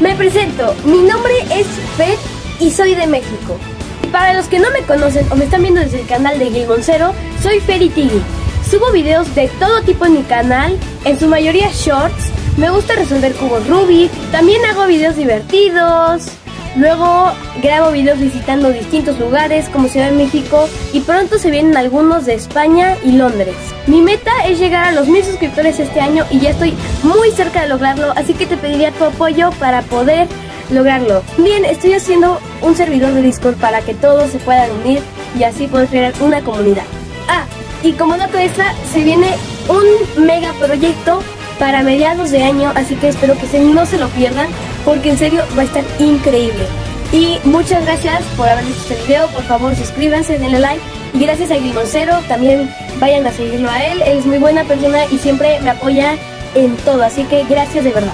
Me presento, mi nombre es Fer y soy de México. Para los que no me conocen o me están viendo desde el canal de Gilmoncero, soy Fer y Tiggy. Subo videos de todo tipo en mi canal, en su mayoría shorts. Me gusta resolver cubos Rubik, también hago videos divertidos. Luego grabo videos visitando distintos lugares como Ciudad de México y pronto se vienen algunos de España y Londres. Mi meta es llegar a los mil suscriptores este año y ya estoy muy cerca de lograrlo, así que te pediría tu apoyo para poder lograrlo. Bien, estoy haciendo un servidor de Discord para que todos se puedan unir y así poder crear una comunidad. Ah, y como dato extra, se viene un mega proyecto para mediados de año, así que espero que no se lo pierdan, porque en serio va a estar increíble. Y muchas gracias por haber visto este video, por favor suscríbanse, denle like, y gracias a Grimoncero, también vayan a seguirlo a él, él es muy buena persona y siempre me apoya en todo, así que gracias de verdad.